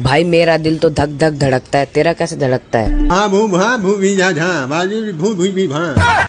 भाई, मेरा दिल तो धक धक धड़कता है। तेरा कैसे धड़कता है? हाँ भू भा भू भी झा झा बाजू भू भू भी भा।